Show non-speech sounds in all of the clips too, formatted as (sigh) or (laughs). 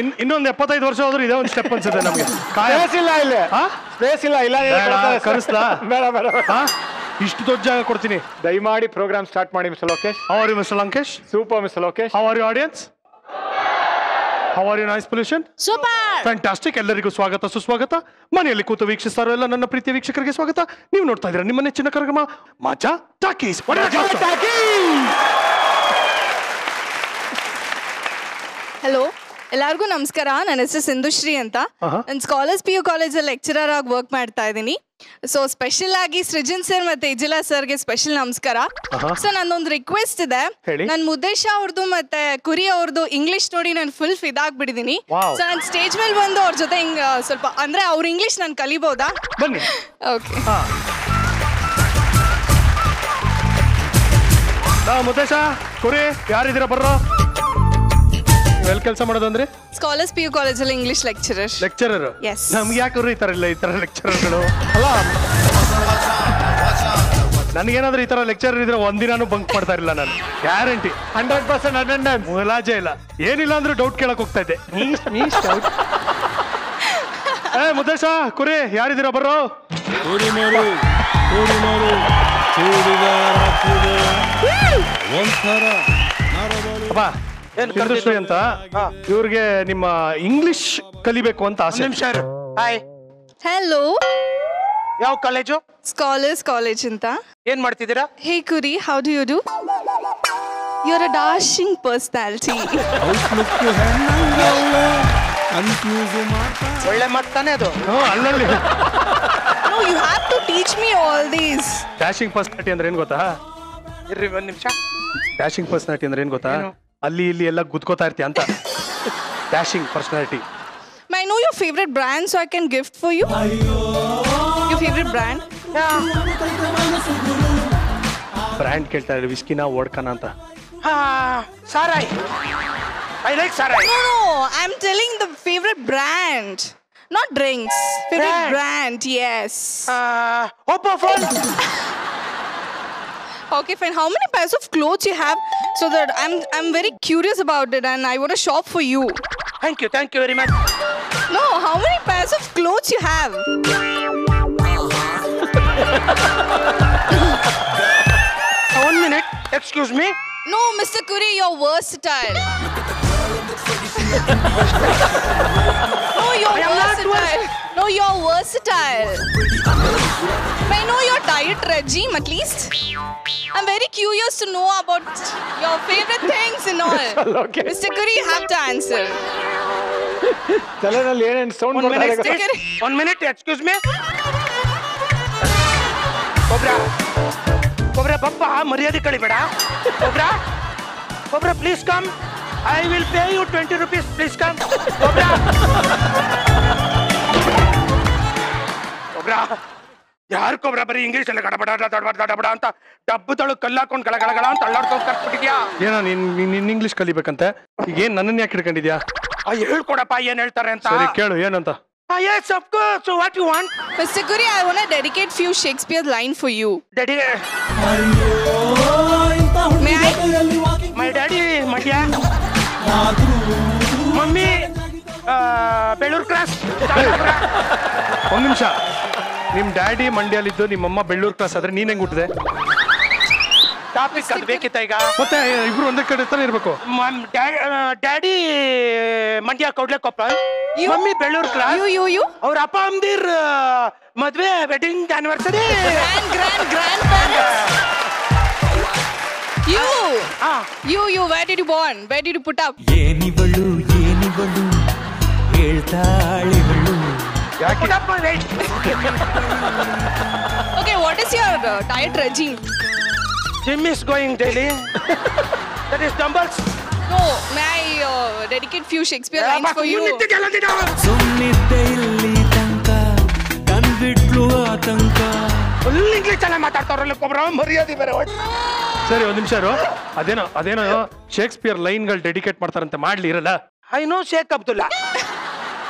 ಇನ್- ಇನ್ನೊಂದು ಎಪ್ಪತ್ತೈದು ವರ್ಷ ಹೋದ್ರೆ ಇದೇ ಒಂದು ಸ್ಟೆಪ್ ಅನ್ಸುತ್ತೆ ನಮಗೆ. ಸ್ಪೇಸ್ ಇಲ್ಲ ಇಲ್ಲಿ. ಸ್ಪೇಸ್ ಇಲ್ಲ ಇಲ್ಲ. ಕರೆಸ್ಲಾ? (laughs) ಬೇಡ ಬೇಡ? ಇಷ್ಟು ದೊಡ್ಡ ಜಾಗ ಕೊಡ್ತೀನಿ. ದಯಮಾಡಿ ಪ್ರೋಗ್ರಾಮ್ ಸ್ಟಾರ್ಟ್ ಮಾಡಿ mister Lokesh. How are you mister Lankesh? Super mister Lokesh. How are you audience how are you noise pollution super fantastic ಎಲ್ಲರಿಗೂ ಸ್ವಾಗತ ಸುಸ್ವಾಗತ. ಮನೆಯಲ್ಲಿ ಕೂತು ವೀಕ್ಷಿಸ್ತಾರೋ ಎಲ್ಲ ನನ್ನ ಪ್ರೀತಿಯ ವೀಕ್ಷಕರಿಗೆ ಸ್ವಾಗತ. ನೀವು ನೋಡ್ತಾ ಇದ್ದೀರಾ ನಿಮ್ಮ ನೆಚ್ಚಿನ ಕಾರ್ಯಕ್ರಮ ಮಾಜಾ ಟಾಕೀಸ್. ಹಲೋ ಎಲ್ಲರಿಗೂ ನಮಸ್ಕಾರ. ನನ್ನ ಹೆಸರು ಸಿಂಧುಶ್ರೀ ಅಂತ. ನನ್ನ ನಾನು ಸ್ಕಾಲರ್ಸ್ ಪಿ ಯು ಕಾಲೇಜಲ್ಲಿ ಲೆಕ್ಚರರ್ ಆಗಿ ವರ್ಕ್ ಮಾಡ್ತಾ ಇದ್ದೀನಿ. ಸೊ ಸ್ಪೆಷಲ್ ಆಗಿ ಸೃಜನ್ ಸರ್ ಮತ್ತೆ ಇಜಿಲಾ ಸರ್ಗೆ ಸ್ಪೆಷಲ್ ನಮಸ್ಕಾರ. ಸೊ ನನ್ನೊಂದು ರಿಕ್ವೆಸ್ಟ್ ಇದೆ. ನನ್ನ ಮುದ್ದೇಶ ಅವ್ರದ್ದು ಮತ್ತೆ ಕುರಿ ಅವ್ರದ್ದು ಇಂಗ್ಲಿಷ್ ನೋಡಿ ನಾನು ಫುಲ್ ಫಿದಾಗ್ಬಿಟ್ಟಿದ್ದೀನಿ ಬಿಡಿದೀನಿ ಸೊ ನಾನು ಸ್ಟೇಜ್ ಮೇಲೆ ಬಂದು ಅವ್ರ ಜೊತೆ ಹಿಂಗ್ ಸ್ವಲ್ಪ ಅಂದ್ರೆ ಅವ್ರ ಇಂಗ್ಲಿಷ್ ನಾನು ಕಲಿಬಹುದಾ ಓಕೆ ಮುದ್ದೇಶ ಕುರಿ ಯಾರಿದ್ದೀರಾ ಬರ್ರೋ? ಎಲ್ಲಿ ಕೆಲಸ ಮಾಡೋದಂದ್ರೆ ಸ್ಕಾಲರ್ಸ್ ಪಿ ಯು ಕಾಲೇಜಲ್ಲಿ ಇಂಗ್ಲಿಷ್ ಲೆಕ್ಚರರ್ ಲೆಕ್ಚರರ್ Yes. ನಮ್ಗೆ ಯಾಕೆ ಈ ತರ ಇಲ್ಲ ಈ ತರ ಲೆಕ್ಚರರ್ಗಳು ಅಲ್ಲ ನನಗೇನಾದ್ರೂ ಈ ತರ ಲೆಕ್ಚರ್ ಇದ್ರೆ ಒಂದಿನಾನು ಬಂಕ್ ಮಾಡ್ತಾ ಇರಲಿಲ್ಲ ನಾನು. ಗ್ಯಾರಂಟಿ ಹಂಡ್ರೆಡ್ ಪರ್ಸೆಂಟ್ ಅಟೆಂಡೆನ್ಸ್ ಮುಲಾಜೆ ಇಲ್ಲ. ಏನಿಲ್ಲ ಅಂದ್ರೆ ಡೌಟ್ ಕೇಳಕ್ ಹೋಗ್ತಾ ಇದ್ದೆ. ಏ ಮುದ್ದೇಶ ಕುರಿ ಯಾರಿದ್ದೀರಾ ಬರ್ರೋ? ಬಾ ಕುರಿಮರು ಚೂಡಿದಾರ ಒಂಥರ ನರಬಲಿ ಅಪ್ಪ ಚಂದ್ರಶ್ರೀ ಅಂತ? ಇವ್ರಿಗೆ ನಿಮ್ಮ ಇಂಗ್ಲಿಷ್ ಕಲಿಬೇಕು ಅಂತ ಆಸೆ. ನಿಮಿಷ ಹಾಯ್ ಹಲೋ ಯಾವ ಕಾಲೇಜು ಸ್ಕಾಲರ್ಸ್ ಕಾಲೇಜ್ ಅಂತ. ಏನ್ ಮಾಡ್ತಿದ್ದೀರಾ? Hey Kuri how do you do your a dashing personality ಒಳ್ಳೆ ಮಾಡ್ತಾನೆ ಅದು. ಅಲ್ಲಲ್ಲಿ. No you have to teach me all these dashing personality ಅಂದ್ರೆ ಏನ್ ಗೊತ್ತಾ? ಇರ್ರಿ ಒಂದ್ ನಿಮಿಷ. ಡ್ಯಾಶಿಂಗ್ ಪರ್ಸನಾಲಿಟಿ ಅಂದ್ರೆ ಏನ್ ಗೊತ್ತಾ? ಅಲ್ಲಿ ಇಲ್ಲಿ ಎಲ್ಲ ಗುದ್ಕೋತಾ ಇರ್ತೀಯ ಅಂತ dashing personality May I know your favorite brand so I can gift for you? Your favorite brand? Brand ಕೇಳ್ತಾ ಇದ್ದಾರೆ ವಿಸ್ಕಿನ ಓಡ್ಕನ ಅಂತ ಹಾ ಸಾರಾಯ್ I like sarayi No, no, I'm telling the favorite brand. Not drinks. Favorite Brand. brand, yes. Oppo phone Okay, fine. How many pairs of clothes you have? So that I'm I'm very curious about it and I want to shop for you. Thank you, thank you very much. No, how many pairs of clothes you have? (laughs) One minute. Excuse me? No, Mr. Curry, you're versatile. (laughs) no, you're versatile. No, you're versatile. Diet regime at least? I'm very curious to know about your favorite things and all. Okay. Mr. Kuri, you have to answer. ತಲೆನಲ್ಲಿ ಏನೇನು sound one minute ಬರ್ತಾ Take it. One minute excuse me ಒಬ್ರ ಒಬ್ರ ಬಪ್ಪ ಮರ್ಯಾದೆ ಕಳಿಬೇಡ ಒಬ್ರ ಒಬ್ರ please come I will pay you twenty rupees please come ಒಬ್ರ ಒಬ್ರ ಯಾರು ಇಂಗ್ಲಿಷ್ ಬರೀ ಇಂಗ್ಲೀಷ್ ಅಲ್ಲಿ ಗಡಬಡ ದಡಬಡ ದಡಬಡ ಅಂತ ಡಬ್ಬದೊಳಗೆ ಕಲ್ಲಾಕೊಂಡು ಗಳಗಳಗಳ ಅಂತ ಅಳ್ಳಾಡ್ಕೊಂಡು ಕರ್ಸ್ಬಿಟ್ಟಿದ್ಯಾ ಏನೋ ನಿನ್ ನೀನ್ ಇಂಗ್ಲಿಷ್ ಕಲಿಬೇಕಂತೆ. ಈಗ ಏನ್ ನನ್ನನ್ನ ಯಾಕೆ ಹಿಡ್ಕೊಂಡಿದ್ಯಾ? ಆ, ಹೇಳ್ಕೊಡಪ್ಪ ಏನ್ ಹೇಳ್ತಾರೆ ಅಂತ? ಸರಿ ಕೇಳು ಏನಂತ? Yes of course what you want Mr. Guri, I want to dedicate few Shakespeare line for you. Daddy May I? My daddy Mandya mummy Belur cross ಒಂದು ನಿಮಿಷ. ನಿಮ್ ಡ್ಯಾಡಿ ಮಂಡ್ಯಲ್ಲಿದ್ದು ನಿಮ್ಮಮ್ಮ ಬೆಳ್ಳೂರ್ ಕ್ಲಾಸ್ ಆದ್ರೆ ನೀನ್ ಹೆಂಗ್ ಹುಟ್ಟಿದೆ? ಟಾಪಿಕ್ ಅದು ಬೇಕಿತ್ತ ಈಗ? ಮತ್ತೆ ಇಬ್ರು ಒಂದೇ ಕಡೆ ತಾನೇ ಇರ್ಬೇಕು. Daddy Mandya Kodlekoppa mummy Belur class? ಅವ್ರ ಅಪ್ಪ ಅಮ್ದಿರ್ ಮದ್ವೆ ವೆಡ್ಡಿಂಗ್ ಆನಿವರ್ಸರಿ! ಹಾ. put up? ಏನಿವಳು ಏನಿವಳು ಹೇಳ್ತಾಳಿವಳು ಯಾಕೆ? (laughs) Okay, what is your uh, diet regime? Gym is going daily that is dumbbells No, may I uh, dedicate few Shakespeare lines for you? ಸುಮ್ಮನಿದ್ದೆ ಇಲ್ಲಿ ತನಕ ಕಣ್ಬಿಟ್ಲು ಆತಂಕ ಫುಲ್ ಇಂಗ್ಲಿಷ್ ಅಲ್ಲ ಮಾತಾಡ್ತಾರಲ್ಲ ಕೊಬ್ರ ಮರ್ಯಾದೆ ಬೇರೆ ಒಟ್ಟು. ಸರಿ ಒಂದ್ ನಿಮಿಷರು ಅದೇನೋ ಅದೇನೋ ಶೇಕ್ಸ್ಪಿಯರ್ ಲೈನ್ಗಳು ಡೆಡಿಕೇಟ್ ಮಾಡ್ತಾರಂತೆ ಮಾಡ್ಲಿ ಇರಲ್ಲ I know Sheikh Abdullah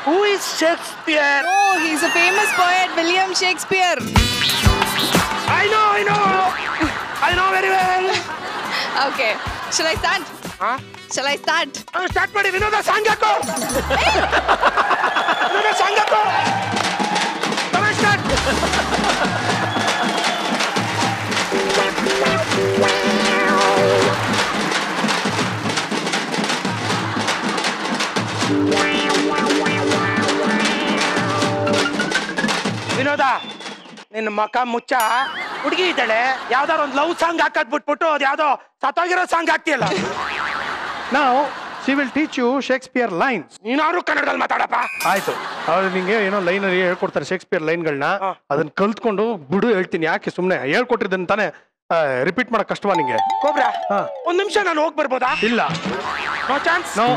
Who is Shakespeare? Oh, he's a famous poet, William Shakespeare. I know, I know. I know very well. okay. Shall I start? Huh? Shall I start? Uh, start, buddy. Vinod, Sangako. Hey! ನಿನ್ನ ಮಕ ಮುಚ್ಚ. ಹುಡುಗಿ ಇದ್ದಾಳೆ ಯಾವ್ದಾರ ಒಂದು love song ಹಾಕದ್ ಬಿಟ್ಬಿಟ್ಟು ಅದು ಯಾವ್ದೋ ಸತ್ತೋಗಿರೋ ಸಾಂಗ್ ಹಾಕ್ತಿಯಲ್ಲ. ನಾವು C will teach you Shakespeare lines ನೀನಾರು ಕನ್ನಡದಲ್ಲಿ ಮಾತಾಡಪ್ಪ. ಆಯ್ತು. ಅವ್ರು ನಿಂಗೆ ಏನೋ ಲೈನ್ ಹೇಳ್ಕೊಡ್ತಾರೆ ಶೇಕ್ಸ್ಪಿಯರ್ ಲೈನ್ಗಳನ್ನ. ಅದನ್ನ ಕಲ್ತ್ಕೊಂಡು ಬಿಡು ಹೇಳ್ತೀನಿ ಯಾಕೆ ಸುಮ್ಮನೆ ಹೇಳ್ಕೊಟ್ಟಿದ್ದನ್ನ ತಾನೆ ರಿಪೀಟ್ ಮಾಡಕ್ ಕಷ್ಟವಾ ನಿಂಗೆ? ಕೋಬ್ರಾ. ಒಂದ್ ನಿಮಿಷ ನಾನು ಹೋಗಿ ಬರ್ಬೋದಾ? ಇಲ್ಲ. ನೋ ಚಾನ್ಸ್ ನಾವು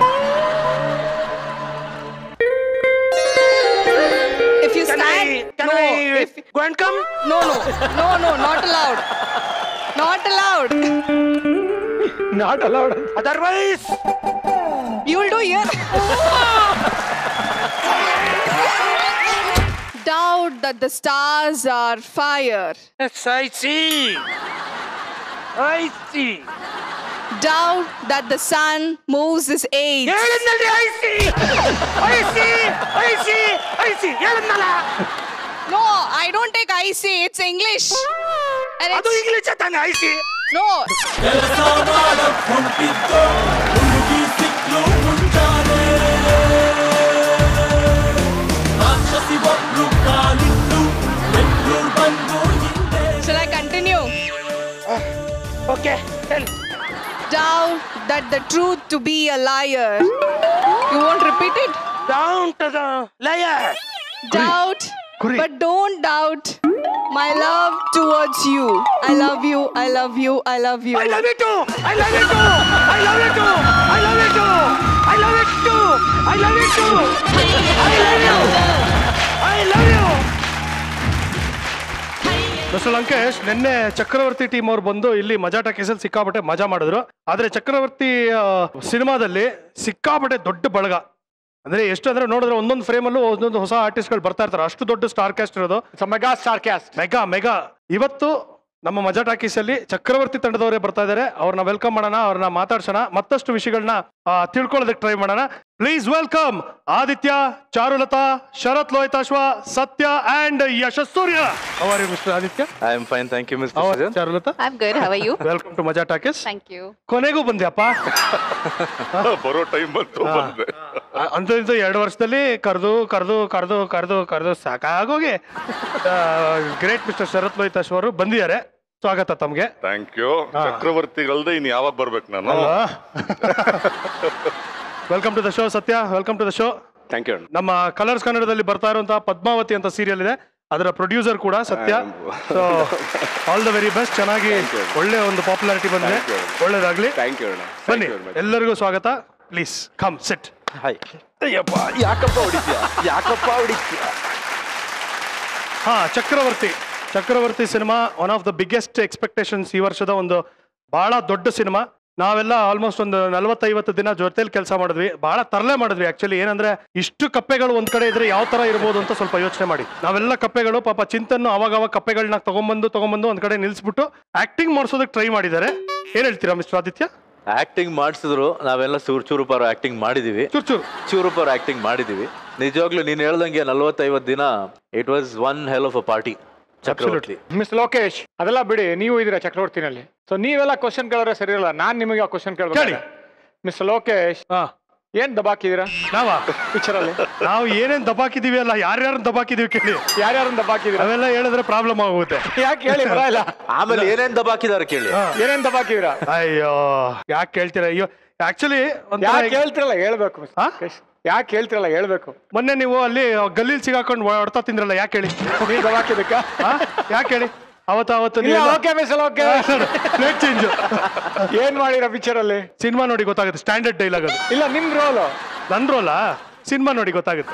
can stand. I, can no, I if, go and come? No, no, no, no, not allowed. Not allowed. not allowed. Otherwise, you will do here. Doubt that the stars are fire. Yes, I see. I see. Doubt that the sun moves his age. I see! I see! I see! I see. ಹೇಳಿದ್ನಲ್ಲ No, I don't take IC. It's English. And ಅದು it's, English ತಾನೆ I see. no, ಕೆಲಸ ಮಾಡಕ್ ಹೊಂಟಿದ್ದು ಹುಡುಗಿ ಸಿಕ್ಲು ಮುಂಜಾನೆ ರಾಕ್ಷಸಿ ಒಬ್ರು ಕಾಲಿಟ್ಟು ಬೆಂಗಳೂರು ಬಂದು ಹಿಂದೆ shall I continue? Okay. Tell. Doubt that the truth to be a liar. You won't repeat it? Down to the layer. Doubt, Kuri. but don't doubt my love towards you. I love you, I love you, I love you. I love you too. I love you too. I love you too. I love you too. I love you too. I love you too. I love you. I love you. Mister Lankesh ನಿನ್ನೆ Chakravarthy team ಅವ್ರು ಬಂದು ಇಲ್ಲಿ ಮಜಾ ಟಾಕೀಸಲ್ಲಿ ಸಿಕ್ಕಾಪಟ್ಟೆ ಮಜಾ ಮಾಡಿದ್ರು ಆದ್ರೆ ಚಕ್ರವರ್ತಿ ಸಿನಿಮಾದಲ್ಲಿ ಸಿಕ್ಕಾಪಟ್ಟೆ ದೊಡ್ಡ ಬಳಗ ಅಂದ್ರೆ ಎಷ್ಟು ಅಂದ್ರೆ ನೋಡಿದ್ರೆ ಒಂದೊಂದು ಫ್ರೇಮಲ್ಲೂ ಒಂದೊಂದು ಹೊಸ ಆರ್ಟಿಸ್ಟ್ಗಳು ಬರ್ತಾ ಇರ್ತಾರೆ. ಅಷ್ಟು ದೊಡ್ಡ ಸ್ಟಾರ್ ಕ್ಯಾಸ್ಟ್ ಇರೋದು mega star cast mega mega ಇವತ್ತು ನಮ್ಮ ಮಜಾ ಟಾಕೀಸ್ ಅಲ್ಲಿ ಚಕ್ರವರ್ತಿ ತಂಡದವರೇ ಬರ್ತಾ ಇದ್ದಾರೆ. ಅವ್ರನ್ನ ವೆಲ್ಕಮ್ ಮಾಡೋಣ ಅವ್ರನ್ನ ಮಾತಾಡ್ಸೋಣ. ಮತ್ತಷ್ಟು ವಿಷಯಗಳನ್ನ ತಿಳ್ಕೊಳ್ಳೋದಕ್ಕೆ ಟ್ರೈ ಮಾಡೋಣ. Please welcome Aditya Charulatha Sharath Lohitashwa Sathya and Yashas Surya. How are mister Aditya? I am fine thank you mister. Charulatha? I'm good, how are you? Welcome to Maja Talkies thank you ಕೊನೆಗೂ ಬಂದ್ಯಪ್ಪ? (laughs) ಬರೋ time ಬಂತು ಬಂದೆ. ಅಂತ ಇಂತ ಇಂತೂ ಎರಡು ವರ್ಷದಲ್ಲಿ ಕರೆದು ಕರೆದು ಕರೆದು ಕರೆದು ಕರೆದು ಸಾಕಾಗೋಗಿ. ಗ್ರೇಟ್ ಮಿಸ್ಟರ್ ಶರತ್ ಲೋಹಿತಾಶ್ವ ಅವರು ಬಂದಿದ್ದಾರೆ. ಸ್ವಾಗತ ತಮ್ಗೆ. ಥ್ಯಾಂಕ್ ಯು ಚಕ್ರವರ್ತಿಗಳದ್ದು ಇನ್ ಯಾವಾಗ ಬರ್ಬೇಕು ನಾನು? Welcome to the show Sathya. Welcome to the show thank you ನಮ್ಮ ಕಲರ್ಸ್ ಕನ್ನಡದಲ್ಲಿ ಬರ್ತಾ ಇರುವಂತಹ ಪದ್ಮಾವತಿ ಅಂತ ಸೀರಿಯಲ್ ಇದೆ. ಅದರ ಪ್ರೊಡ್ಯೂಸರ್ ಕೂಡ Sathya. So all the very best ಚೆನ್ನಾಗಿ ಒಳ್ಳೆ ಒಂದು ಪಾಪ್ಯುಲಾರಿಟಿ ಬಂದಿದೆ. Thank you. ಒಳ್ಳೇದಾಗ್ಲಿ. ಥ್ಯಾಂಕ್ ಯು ಬನ್ನಿ. ಎಲ್ಲರಿಗೂ ಸ್ವಾಗತ. Please come sit hi Ayyappa ಯಾಕಪ್ಪ ಹೊಡಿತೀಯ? ಯಾಕಪ್ಪ ಹೊಡಿತೀಯ? ಹಾ Chakravarthy. Chakravarthy cinema one of the biggest expectations ಈ ವರ್ಷದ ಒಂದು ಬಹಳ ದೊಡ್ಡ ಸಿನಿಮಾ. ನಾವೆಲ್ಲ ಆಲ್ಮೋಸ್ಟ್ ಒಂದು ನಲವತ್ತೈವತ್ತು ದಿನ ಜೊತೆಲಿ ಕೆಲಸ ಮಾಡಿದ್ವಿ. ಬಹಳ ತರಲೆ ಮಾಡಿದ್ವಿ ಆಕ್ಚುಲಿ ಏನಂದ್ರೆ ಇಷ್ಟು ಕಪ್ಪೆಗಳು ಒಂದ್ ಕಡೆ ಇದ್ರೆ ಯಾವ ತರ ಇರ್ಬೋದು ಅಂತ ಸ್ವಲ್ಪ ಯೋಚನೆ ಮಾಡಿ. ನಾವೆಲ್ಲ ಕಪ್ಪೆಗಳು ಪಾಪ ಚಿಂತನ್ನು ಅವಾಗ ಅವಾಗ ಕಪ್ಪೆಗಳನ್ನ ತಗೊಂಬಂದು ತಗೊಂಬಂದು ಒಂದ್ ಕಡೆ ನಿಲ್ಸ್ಬಿಟ್ಟು ಆಕ್ಟಿಂಗ್ ಮಾಡಿಸೋದಕ್ಕೆ ಟ್ರೈ ಮಾಡಿದ್ದಾರೆ. ಏನ್ ಹೇಳ್ತೀರಾ ಮಿಸ್ಟರ್ ಆದಿತ್ಯ? ಆಕ್ಟಿಂಗ್ ಮಾಡಿಸಿದ್ರು. ನಾವೆಲ್ಲ ಚೂರು ಚೂರು ಪಾರು ಆಕ್ಟಿಂಗ್ ಮಾಡಿದೀವಿ. ಚೂರು ಪಾರು ಆಕ್ಟಿಂಗ್ ಮಾಡಿದೀವಿ. ನಿಜವಾಗ್ಲೂ ನೀನು ಹೇಳ್ದಂಗೆ ನಲ್ವತ್ತೈವತ್ತು ದಿನ it was one hell of a party Chakravarthy miss Lokesh ಅದೆಲ್ಲ ಬಿಡಿ ನೀವು ಇದೀರಾ ಚಕ್ರವರ್ತಿನಲ್ಲಿ. ಸೊ ನೀವೆಲ್ಲ ಕ್ವಶನ್ ಕೇಳಿದ್ರೆ ಸರಿ ಇರಲ್ಲ ನಾನ್ ನಿಮಗೆ ಆ ಕ್ವಶನ್ ಕೇಳಿ. ಕೇಳ್ಬೇಕು ಮಿಸ್ ಲೋಕೇಶ್ ಹಾ. ಏನ್ ದಬಾಕಿದೀರಾ ನಾವ? ಪಿಕ್ಚರ್ ಅಲ್ಲಿ. ನಾವು ಏನೇನ್ ದಬಾಕಿದೀವಿ ಅಲ್ಲ ಯಾರ್ಯಾರನ್ನ ದಬಾಕಿದೀವಿ ಕೇಳಿ. ಯಾರ್ಯಾರನ್ನ ದಬಾಕಿದೀರಾ ಅವೆಲ್ಲ ಹೇಳಿದ್ರೆ ಪ್ರಾಬ್ಲಮ್ ಆಗುತ್ತೆ ಯಾಕೆ ಹೇಳಿ ಬರಲ್ಲ. ಆಮೇಲೆ ಏನೇನ್ ದಬಾಕಿದಾರೆ ಕೇಳಿ. ಏನೇನ್ ದಬಾಕಿದೀರಾ ಅಯ್ಯೋ ಯಾಕೆ ಕೇಳ್ತೀರಾ? ಅಯ್ಯೋ ಆಕ್ಚುಲಿ ಯಾಕೆ ಹೇಳ್ತಿರಲ್ಲ ಹೇಳ್ಬೇಕು ಮಿಸ್ ಹಾ? ಲೋಕೇಶ್ ಯಾಕೆ ಹೇಳ್ತಿರಲ್ಲ ಹೇಳ್ಬೇಕು. ಮೊನ್ನೆ ನೀವು ಅಲ್ಲಿ ಗಲ್ಲಿಲ್ ಸಿಗಾಕೊಂಡು ಹೊಡ್ತಾ ತಿಂದ್ರಲ್ಲ ಯಾಕೆ ಹೇಳಿ? ನೀವ್ ದಬಾಕಿದಕ್ಕ ಯಾಕೆ ಹೇಳಿ? ಅವತ್ತು ಅವತ್ತು ಇಲ್ಲ ಓಕೆ ಓಕೆ ಪ್ಲೇಟ್ ಚೇಂಜ್ ಏನ್ ಮಾಡಿರೋ ಪಿಕ್ಚರ್ ಅಲ್ಲಿ? ಸಿನಿಮಾ ನೋಡಿ ಗೊತ್ತಾಗುತ್ತೆ ಸ್ಟ್ಯಾಂಡರ್ಡ್ ಡೈಲಾಗ್ ಅದು. ಇಲ್ಲ ನಿಮ್ ರೋಲ್ ನನ್ ರೋಲಾ ಸಿನಿಮಾ ನೋಡಿ ಗೊತ್ತಾಗುತ್ತೆ.